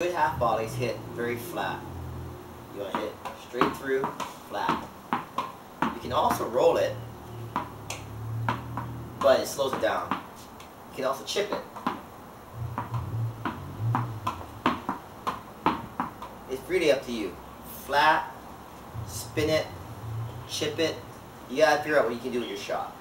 Good half volleys hit very flat. You want to hit straight through, flat. You can also roll it, but it slows it down. You can also chip it. It's really up to you. Flat, spin it, chip it. You gotta figure out what you can do with your shot.